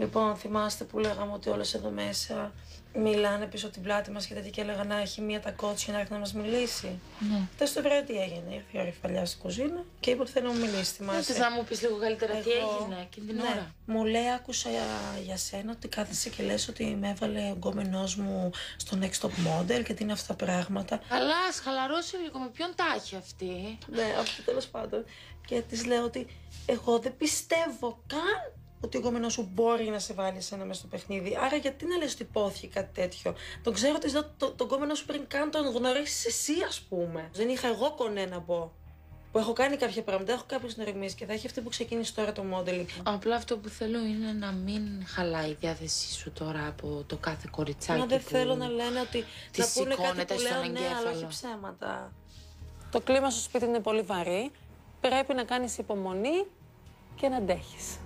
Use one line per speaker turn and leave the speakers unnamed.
Λοιπόν, θυμάστε που λέγαμε ότι όλες εδώ μέσα μιλάνε πίσω από την πλάτη μας και τέτοια και έλεγα να έχει μία τα κότσια να έρθει να μας μιλήσει.
Ναι.
Τε το βράδυ τι έγινε. Ήρθε η ώρα φαλιά στην κουζίνα και είπε ότι θέλει να μου μιλήσει.
Δεν
Θυμάσαι.
θες να μου πεις λίγο καλύτερα τι
Εγώ-
έγινε εκείνη την
ναι.
ώρα;
Μου λέει, άκουσα για, για σένα ότι κάθεσαι και λες ότι με έβαλε ο γκόμενός μου στο Next Top Model και τι είναι αυτά τα πράγματα.
Καλά, ας χαλαρώσει λίγο. Με ποιον τα έχει αυτή;
Ναι, αυτό τέλος πάντων. Και της λέω ότι εγώ δεν πιστεύω καν ότι ο γκόμενός σου μπορεί να σε βάλει εσένα μέσα στο παιχνίδι. Άρα γιατί να λες ότι υπόθηκε κάτι τέτοιο; Τον ξέρω ότι το, το, τον γκόμενό σου πριν καν τον γνωρίσεις εσύ, ας πούμε. Δεν είχα εγώ κονέ να μπω. Που έχω κάνει κάποια πράγματα, έχω κάποιες νοημίε και θα έχει αυτή που ξεκίνησε τώρα το modeling.
Απλά αυτό που θέλω είναι να μην χαλάει η διάθεσή σου τώρα από το κάθε κοριτσάκι.
Μα δεν
που...
θέλω να λένε ότι
της
να πούνε κάτι
σηκώνεται
που
στον
λέω ναι, αλλά
εγκέφαλο.
όχι ψέματα.
Το κλίμα στο σπίτι είναι πολύ βαρύ. Πρέπει να κάνεις υπομονή και να αντέχεις.